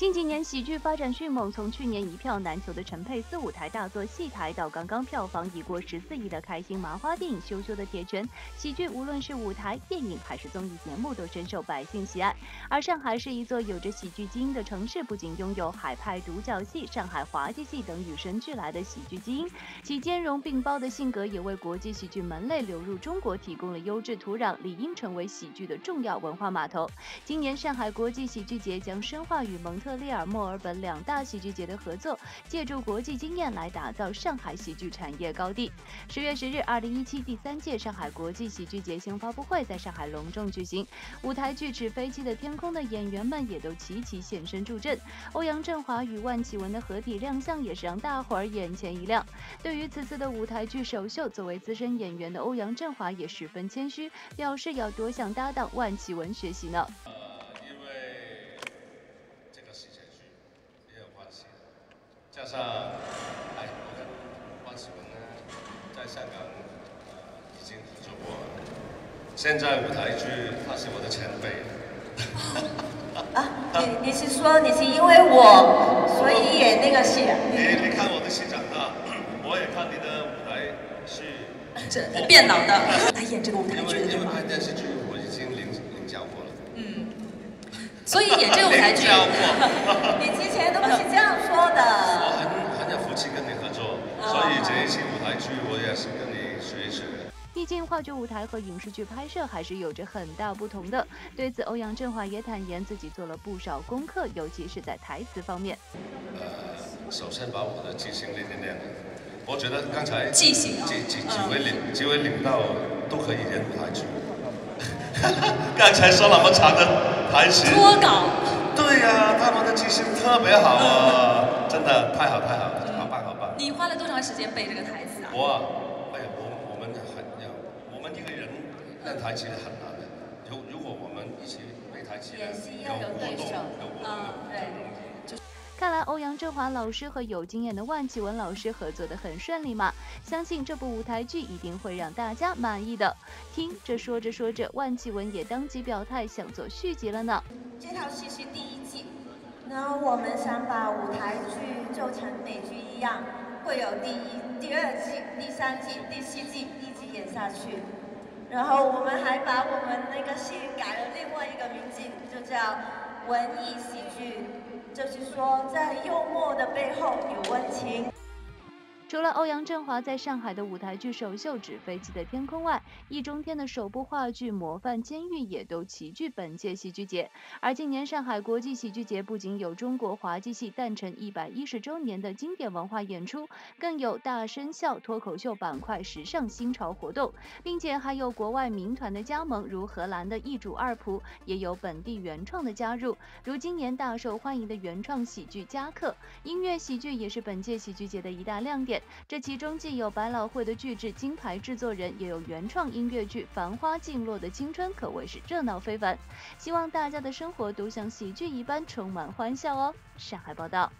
近几年喜剧发展迅猛，从去年一票难求的陈佩斯舞台大作《戏台》，到刚刚票房已过十四亿的开心麻花电影《羞羞的铁拳》，喜剧无论是舞台、电影还是综艺节目，都深受百姓喜爱。而上海是一座有着喜剧基因的城市，不仅拥有海派独角戏、上海滑稽戏等与生俱来的喜剧基因，其兼容并包的性格也为国际喜剧门类流入中国提供了优质土壤，理应成为喜剧的重要文化码头。今年上海国际喜剧节将深化与蒙特。利尔、墨尔本两大喜剧节的合作，借助国际经验来打造上海喜剧产业高地。十月十日，二零一七第三届上海国际喜剧节新发布会在上海隆重举行。舞台剧《纸飞机的天空》的演员们也都齐齐现身助阵。欧阳震华与万绮雯的合体亮相也是让大伙儿眼前一亮。对于此次的舞台剧首秀，作为资深演员的欧阳震华也十分谦虚，表示要多向搭档万绮雯学习呢。加上，哎，我跟万绮雯呢，在香港已经合作过，现在舞台剧他是我的前辈。啊，你你是说你是因为我所以演那个戏？你你看我的戏长大，我也看你的舞台剧。这变老的来演这个舞台剧的对吗？电视剧我已经领领教过了。嗯，所以演这个舞台剧。领教过。你之前都不是这样说的。这一期舞台剧，我也是跟你学一学。毕竟话剧舞台和影视剧拍摄还是有着很大不同的。对此，欧阳震华也坦言自己做了不少功课，尤其是在台词方面。呃，首先把我的记性练练练。我觉得刚才记性几几几位领几位领导都可以演舞台剧。刚才说那么长的台词。脱稿。对呀，他们的记性特别好啊，真的太好太好。好棒好棒你花了多长时间背这个台词啊？我啊，哎呀，我我们很要，我们一个人练台词很难的。如如果我们一起背台戏，演戏要有对手，啊，对。看来欧阳震华老师和有经验的万绮雯老师合作的很顺利嘛，相信这部舞台剧一定会让大家满意的。听，这说着说着，万绮雯也当即表态想做续集了呢。这套戏是第一季，那我们想把舞台剧做成美剧一样。会有第一、第二季、第三季、第四季一直演下去，然后我们还把我们那个戏改了另外一个名字，就叫文艺喜剧，就是说在幽默的背后有温情。除了欧阳震华在上海的舞台剧首秀《纸飞机的天空》外，易中天的首部话剧《模范监狱》也都齐聚本届戏剧节。而今年上海国际喜剧节不仅有中国滑稽戏诞辰一百一十周年的经典文化演出，更有大声笑脱口秀板块时尚新潮活动，并且还有国外名团的加盟，如荷兰的一主二仆，也有本地原创的加入，如今年大受欢迎的原创喜剧《加克》，音乐喜剧也是本届喜剧节的一大亮点。这其中既有百老汇的巨制金牌制作人，也有原创音乐剧《繁花尽落的青春》，可谓是热闹非凡。希望大家的生活都像喜剧一般充满欢笑哦。上海报道。